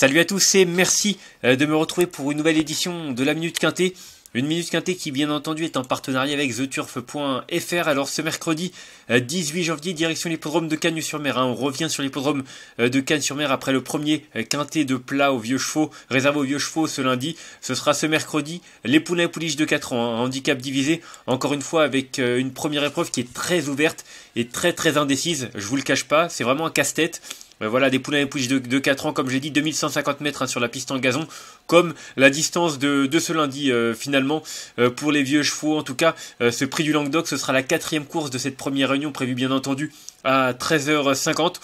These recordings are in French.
Salut à tous et merci euh, de me retrouver pour une nouvelle édition de la Minute Quintée. Une Minute Quintée qui bien entendu est en partenariat avec TheTurf.fr. Alors ce mercredi 18 euh, janvier, direction l'hippodrome de Cagnes-sur-Mer. Hein. On revient sur l'hippodrome euh, de Cagnes-sur-Mer après le premier Quintet de plat aux vieux chevaux, réservé aux vieux chevaux ce lundi. Ce sera ce mercredi, les poulains et pouliches de 4 ans, hein. handicap divisé, encore une fois avec une première épreuve qui est très ouverte et très très indécise. Je vous le cache pas, c'est vraiment un casse-tête. Euh, voilà, des poulains et pouliches de, 4 ans, comme j'ai dit, 2150 mètres hein, sur la piste en gazon, comme la distance de, ce lundi euh, finalement euh, pour les vieux chevaux. En tout cas, ce prix du Languedoc, ce sera la quatrième course de cette première réunion prévue bien entendu à 13h50.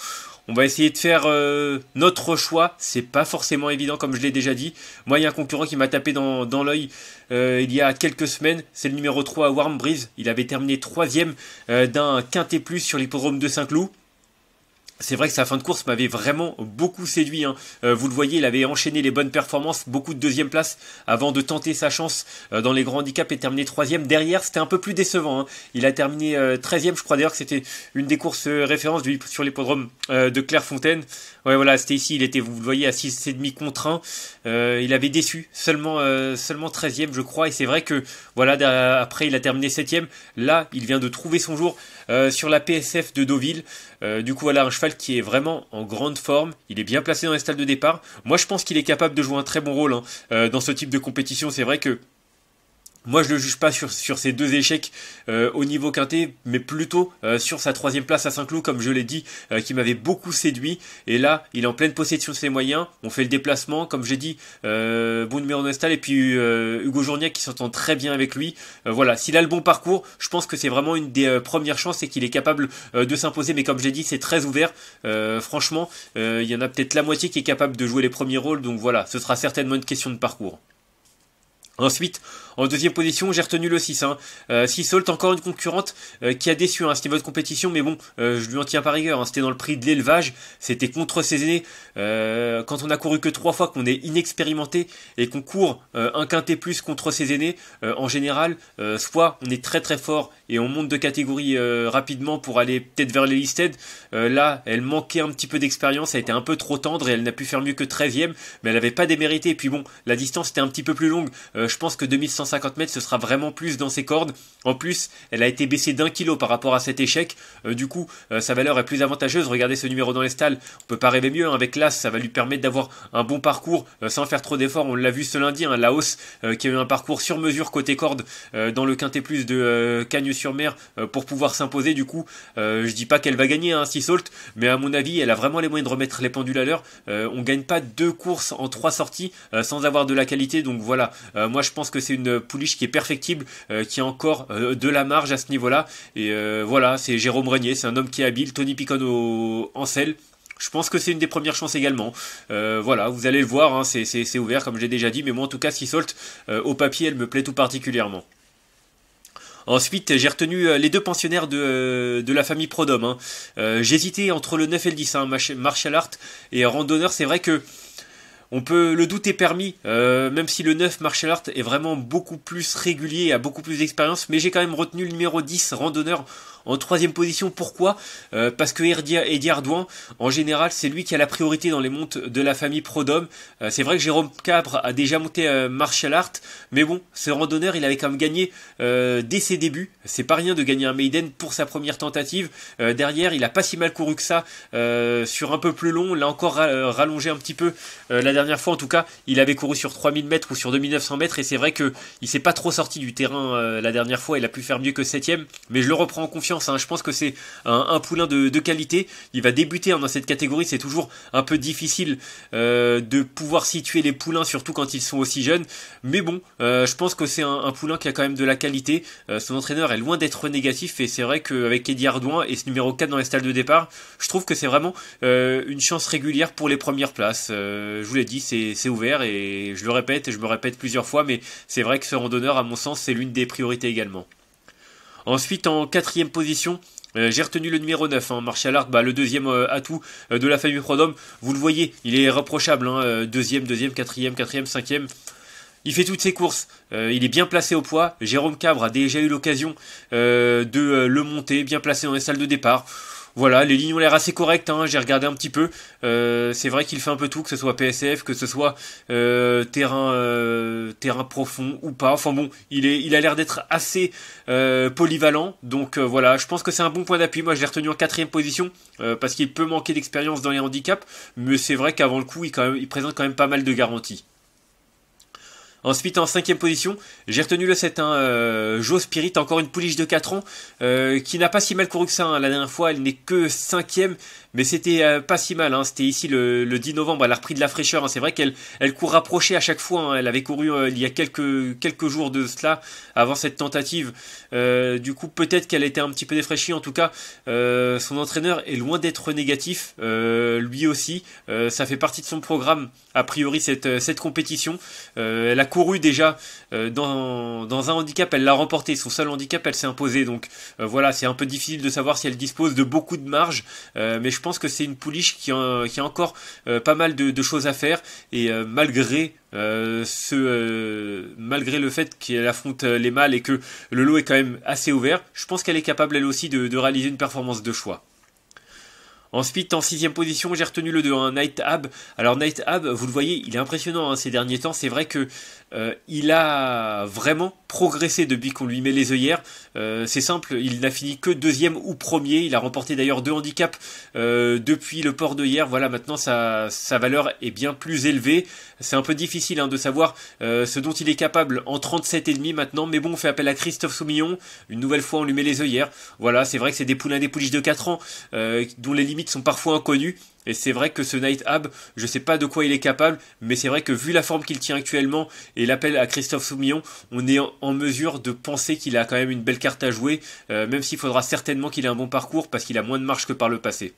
On va essayer de faire notre choix. C'est pas forcément évident, comme je l'ai déjà dit. Moi, il y a un concurrent qui m'a tapé dans, dans l'œil il y a quelques semaines. C'est le numéro 3 Warm Breeze. Il avait terminé troisième d'un quintet plus sur l'hippodrome de Saint-Cloud c'est vrai que sa fin de course m'avait vraiment beaucoup séduit. Hein. Euh, vous le voyez, il avait enchaîné les bonnes performances, beaucoup de deuxième place avant de tenter sa chance euh, dans les grands handicaps et terminer troisième. Derrière, c'était un peu plus décevant. Hein. Il a terminé euh, treizième. je crois d'ailleurs que c'était une des courses références du, sur l'hippodrome de Clairefontaine. Ouais, voilà, c'était ici. Il était, vous le voyez, à 6,5 contre 1. il avait déçu, seulement seulement 13e, je crois. Et c'est vrai que voilà, après, il a terminé septième. Là, il vient de trouver son jour sur la PSF de Deauville. du coup, voilà, un cheval qui est vraiment en grande forme. Il est bien placé dans les stalles de départ. Moi, je pense qu'il est capable de jouer un très bon rôle hein. euh, dans ce type de compétition. C'est vrai que moi, je le juge pas sur, sur ces deux échecs euh, au niveau quintet, mais plutôt euh, sur sa troisième place à Saint-Cloud, comme je l'ai dit, euh, qui m'avait beaucoup séduit. Et là, il est en pleine possession de ses moyens. On fait le déplacement, comme j'ai dit, bon numéro d'install, et puis Hugo Journiac qui s'entend très bien avec lui. voilà, s'il a le bon parcours, je pense que c'est vraiment une des premières chances et qu'il est capable de s'imposer. Mais comme j'ai dit, c'est très ouvert. franchement, il y en a peut-être la moitié qui est capable de jouer les premiers rôles. Donc voilà, ce sera certainement une question de parcours. Ensuite, en deuxième position, j'ai retenu le 6. Hein. Euh, encore une concurrente euh, qui a déçu hein, ce niveau de compétition, mais bon, euh, je lui en tiens par rigueur. Hein. C'était dans le prix de l'élevage, c'était contre ses aînés. Euh, quand on a couru que trois fois, qu'on est inexpérimenté et qu'on court un quintet plus contre ses aînés, en général, soit on est très très fort et on monte de catégorie rapidement pour aller peut-être vers les listed. là, elle manquait un petit peu d'expérience, elle été un peu trop tendre et elle n'a pu faire mieux que 13ème, mais elle n'avait pas démérité. Et puis bon, la distance était un petit peu plus longue. je pense que 2100 150 mètres, ce sera vraiment plus dans ses cordes. En plus, elle a été baissée d'un kilo par rapport à cet échec. Euh, du coup, euh, sa valeur est plus avantageuse. Regardez ce numéro dans les stalles. On peut pas rêver mieux. Hein. Avec l'As, ça va lui permettre d'avoir un bon parcours euh, sans faire trop d'efforts. On l'a vu ce lundi, hein, la qui a eu un parcours sur mesure côté corde dans le quintet plus de Cagnes-sur-Mer pour pouvoir s'imposer. Du coup, je dis pas qu'elle va gagner hein, 6 Salt, mais à mon avis, elle a vraiment les moyens de remettre les pendules à l'heure. on gagne pas deux courses en trois sorties sans avoir de la qualité. Donc voilà, moi je pense que c'est une pouliche qui est perfectible, euh, qui a encore euh, de la marge à ce niveau-là. Et euh, voilà, c'est Jérôme Régnier, c'est un homme qui est habile, Tony Picon en selle. Je pense que c'est une des premières chances également. voilà, vous allez le voir, hein, c'est ouvert comme j'ai déjà dit, mais moi en tout cas, Sisolt, au papier, elle me plaît tout particulièrement. Ensuite, j'ai retenu les deux pensionnaires de, de la famille Prodome. Hein. J'hésitais entre le 9 et le 10, hein, Martial Art et Randonneur. C'est vrai que on peut, le doute est permis, euh, même si le 9 Martial Art est vraiment beaucoup plus régulier, a beaucoup plus d'expérience, mais j'ai quand même retenu le numéro 10, randonneur, en troisième position. Pourquoi euh, Parce que Eddie Ardouin, en général, c'est lui qui a la priorité dans les montes de la famille Prodome. Euh, c'est vrai que Jérôme Cabre a déjà monté euh, Martial Art, mais bon, ce randonneur, il avait quand même gagné dès ses débuts. C'est pas rien de gagner un Maiden pour sa première tentative. derrière, il a pas si mal couru que ça sur un peu plus long. L'a encore rallongé un petit peu la dernière fois. En tout cas, il avait couru sur 3000 mètres ou sur 2900 mètres et c'est vrai que il s'est pas trop sorti du terrain la dernière fois. Il a pu faire mieux que 7 mais je le reprends en confiance Hein. Je pense que c'est un, poulain de, qualité. Il va débuter hein, dans cette catégorie. C'est toujours un peu difficile euh, de pouvoir situer les poulains, surtout quand ils sont aussi jeunes. Mais bon, euh, je pense que c'est un, poulain qui a quand même de la qualité. Euh, son entraîneur est loin d'être négatif. Et c'est vrai qu'avec Eddie Ardouin et ce numéro 4 dans les stalles de départ, je trouve que c'est vraiment une chance régulière pour les premières places. je vous l'ai dit, c'est ouvert et je le répète et je me répète plusieurs fois. Mais c'est vrai que ce randonneur, à mon sens, c'est l'une des priorités également. Ensuite, en quatrième position, euh, j'ai retenu le numéro 9, hein, Martial Art, bah, le deuxième euh, atout euh, de la famille Prodome. Vous le voyez, il est reprochable. Hein, deuxième, deuxième, quatrième, quatrième, cinquième. Il fait toutes ses courses. il est bien placé au poids. Jérôme Cabre a déjà eu l'occasion de le monter, bien placé dans les salles de départ. Voilà, les lignes ont l'air assez correctes, hein, j'ai regardé un petit peu. Euh, c'est vrai qu'il fait un peu tout, que ce soit PSF, que ce soit euh, terrain, euh, terrain profond ou pas. Enfin bon, il, est, il a l'air d'être assez polyvalent. Donc voilà, je pense que c'est un bon point d'appui. Moi, je l'ai retenu en quatrième position parce qu'il peut manquer d'expérience dans les handicaps. Mais c'est vrai qu'avant le coup, il, il présente quand même pas mal de garanties. Ensuite, en cinquième position, j'ai retenu le 7, hein, euh, Joe Spirit, encore une pouliche de 4 ans, euh, qui n'a pas si mal couru que ça. Hein. La dernière fois, elle n'est que cinquième, mais c'était euh, pas si mal. Hein. C'était ici le, 10 novembre, elle a repris de la fraîcheur. Hein. C'est vrai qu'elle elle court rapprochée à chaque fois. Elle avait couru euh, il y a quelques, quelques jours de cela, avant cette tentative. du coup, peut-être qu'elle était un petit peu défraîchie. En tout cas, son entraîneur est loin d'être négatif. lui aussi, ça fait partie de son programme, a priori, cette, cette compétition. elle a couru déjà euh, dans, un handicap, elle l'a remporté. Son seul handicap, elle s'est imposée. Donc euh, voilà, c'est un peu difficile de savoir si elle dispose de beaucoup de marge. Euh, mais je pense que c'est une pouliche qui a, encore pas mal de, choses à faire. Et malgré ce, malgré le fait qu'elle affronte les mâles et que le lot est quand même assez ouvert, je pense qu'elle est capable elle aussi de réaliser une performance de choix. Ensuite, en sixième position, j'ai retenu le 2, un Night Hab. Alors Night Hab, vous le voyez, il est impressionnant hein, ces derniers temps. C'est vrai que euh, il a vraiment progressé depuis qu'on lui met les œillères. Euh, c'est simple, il n'a fini que deuxième ou premier. Il a remporté d'ailleurs deux handicaps euh, depuis le port de. Voilà, maintenant sa, sa valeur est bien plus élevée. C'est un peu difficile hein, de savoir ce dont il est capable en 37,5 maintenant. Mais bon, on fait appel à Christophe Soumillon. Une nouvelle fois, on lui met les œillères. Voilà, c'est vrai que c'est des poulains des pouliches de 4 ans dont les limites sont parfois inconnues. Et c'est vrai que ce Night Hab, je sais pas de quoi il est capable, mais c'est vrai que vu la forme qu'il tient actuellement et l'appel à Christophe Soumillon, on est en mesure de penser qu'il a quand même une belle carte à jouer, euh, même s'il faudra certainement qu'il ait un bon parcours parce qu'il a moins de marge que par le passé.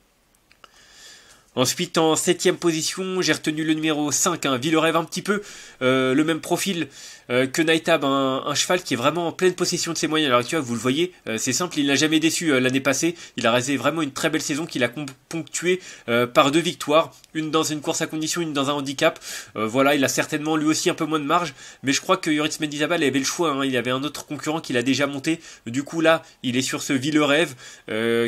Ensuite, en septième position, j'ai retenu le numéro 5, un hein, rêve un petit peu euh, le même profil euh, que Nightab, un, cheval qui est vraiment en pleine possession de ses moyens. Alors tu vois, vous le voyez, euh, c'est simple, il n'a jamais déçu l'année passée. Il a réalisé vraiment une très belle saison qu'il a ponctuée par deux victoires, une dans une course à condition, une dans un handicap. voilà, il a certainement lui aussi un peu moins de marge, mais je crois que Yoritz Mendizabal avait le choix. Hein. il avait un autre concurrent qu'il a déjà monté. Du coup là, il est sur ce rêve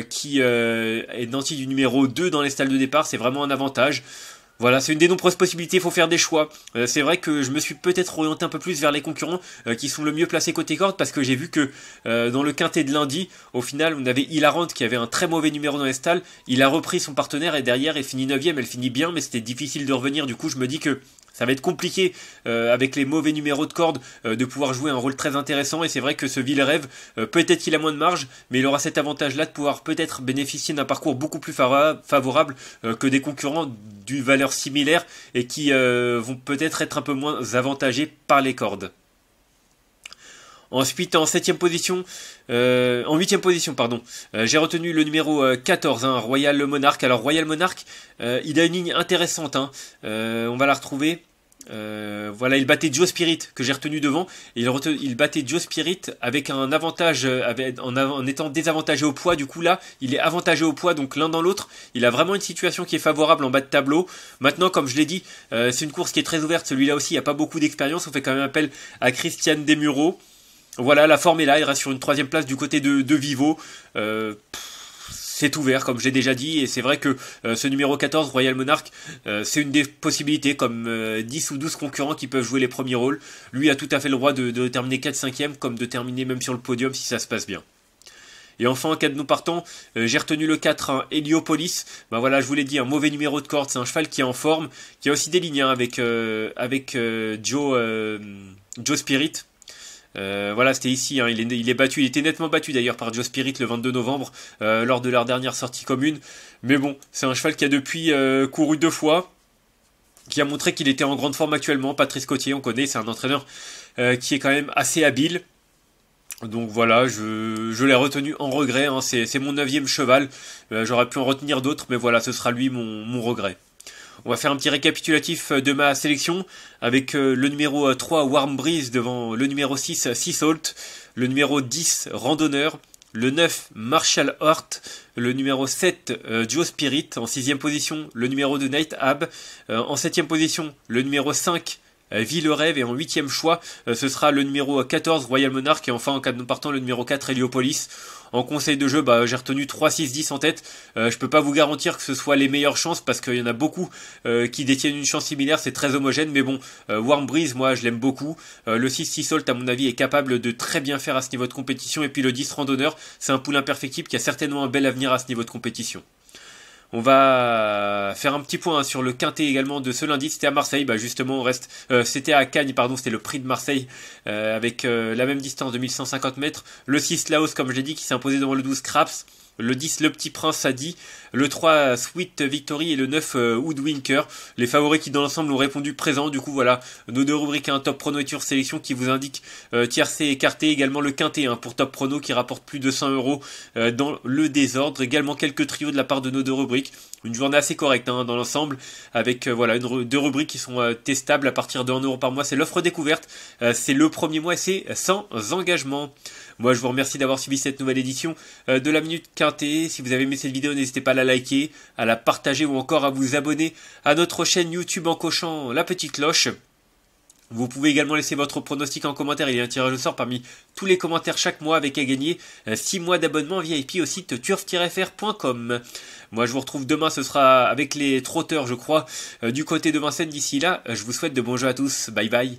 qui est nanti du numéro 2 dans les stalles de départ c'est vraiment un avantage. Voilà, c'est une des nombreuses possibilités, il faut faire des choix. Euh, c'est vrai que je me suis peut-être orienté un peu plus vers les concurrents euh, qui sont le mieux placés côté corde parce que j'ai vu que euh, dans le quintet de lundi, au final, on avait Hilarante qui avait un très mauvais numéro dans les stalles. Il a repris son partenaire et derrière, il finit 9ème, elle finit bien, mais c'était difficile de revenir. Du coup, je me dis que ça va être compliqué euh, avec les mauvais numéros de cordes euh, de pouvoir jouer un rôle très intéressant et c'est vrai que ce Villerève, euh, peut-être qu'il a moins de marge, mais il aura cet avantage-là de pouvoir peut-être bénéficier d'un parcours beaucoup plus favorable que des concurrents d'une valeur similaire et qui vont peut-être être un peu moins avantagés par les cordes. Ensuite, en septième position, euh, en huitième position, pardon, euh, j'ai retenu le numéro 14, euh, hein, Royal Monarch. Alors Royal Monarch, il a une ligne intéressante. Hein. on va la retrouver. voilà, il battait Joe Spirit que j'ai retenu devant. il, battait Joe Spirit avec un avantage, en, en, étant désavantagé au poids. Du coup là, il est avantagé au poids, donc l'un dans l'autre. Il a vraiment une situation qui est favorable en bas de tableau. Maintenant, comme je l'ai dit, c'est une course qui est très ouverte. Celui-là aussi, il n'y a pas beaucoup d'expérience. On fait quand même appel à Christiane Desmureaux. Voilà, la forme est là, il reste sur une troisième place du côté de, Vivo. Euh, c'est ouvert, comme j'ai déjà dit, et c'est vrai que euh, ce numéro 14, Royal Monarch, euh, c'est une des possibilités, comme 10 ou 12 concurrents qui peuvent jouer les premiers rôles. Lui a tout à fait le droit de, terminer 4-5e, comme de terminer même sur le podium si ça se passe bien. Et enfin, en cas de nous partons, j'ai retenu le 4, un Heliopolis. Ben voilà, je vous l'ai dit, un mauvais numéro de corde, c'est un cheval qui est en forme, qui a aussi des lignes hein, avec, avec Joe, Joe Spirit. Euh, voilà, c'était ici. Hein. il, est, battu. Il était nettement battu d'ailleurs par Joe Spirit le 22 novembre euh, lors de leur dernière sortie commune. Mais bon, c'est un cheval qui a depuis euh, couru deux fois, qui a montré qu'il était en grande forme actuellement. Patrice Cotier, on connaît, c'est un entraîneur qui est quand même assez habile. Donc voilà, je, l'ai retenu en regret. Hein. c'est mon neuvième cheval. J'aurais pu en retenir d'autres, mais voilà, ce sera lui mon regret. On va faire un petit récapitulatif euh, de ma sélection avec euh, le numéro 3 euh, Warm Breeze devant le numéro 6 Sea Salt, le numéro 10 Randonneur, le 9 Marshall Hort, le numéro 7 Joe Spirit, en 6 position le numéro 2 Night Ab, en 7 position le numéro 5 Villerève et en huitième choix ce sera le numéro 14 Royal Monarch et enfin en cas de partant le numéro 4 Heliopolis. En conseil de jeu, bah, j'ai retenu 3-6-10 en tête. Euh, je peux pas vous garantir que ce soit les meilleures chances parce qu'il y en a beaucoup qui détiennent une chance similaire, c'est très homogène, mais bon, Warm Breeze, moi je l'aime beaucoup. le 6-6 Salt, à mon avis, est capable de très bien faire à ce niveau de compétition. Et puis le 10 Randonneur, c'est un pool imperfectible qui a certainement un bel avenir à ce niveau de compétition. On va faire un petit point sur le quintet également de ce lundi. C'était à Marseille, bah justement on reste. Euh, c'était à Cagnes, pardon, c'était le prix de Marseille euh, avec euh, la même distance de 1150 mètres. Le 6 Laos, comme je l'ai dit, qui s'est imposé devant le 12 Craps. Le 10, Le Petit Prince a dit. Le 3, Sweet Victory. Et le 9, euh, Woodwinker. Les favoris qui, dans l'ensemble, ont répondu présent. Du coup, voilà, nos deux rubriques un top prono et sélection qui vous indique euh, tiercé écarté. Également le quintet hein, pour top prono qui rapporte plus de 100 euros euh, dans le désordre. Également quelques trios de la part de nos deux rubriques. Une journée assez correcte hein, dans l'ensemble. Avec voilà une, deux rubriques qui sont testables à partir de 1 euro par mois. C'est l'offre découverte. c'est le premier mois et c'est sans engagement. Moi, je vous remercie d'avoir suivi cette nouvelle édition euh, de la Minute Quintée. Si vous avez aimé cette vidéo, n'hésitez pas à la liker, à la partager ou encore à vous abonner à notre chaîne YouTube en cochant la petite cloche. Vous pouvez également laisser votre pronostic en commentaire, il y a un tirage au sort parmi tous les commentaires chaque mois avec à gagner 6 euh, mois d'abonnement VIP au site turf-fr.com. Moi je vous retrouve demain, ce sera avec les trotteurs je crois, euh, du côté de Vincennes. D'ici là, je vous souhaite de bons jeux à tous, bye bye.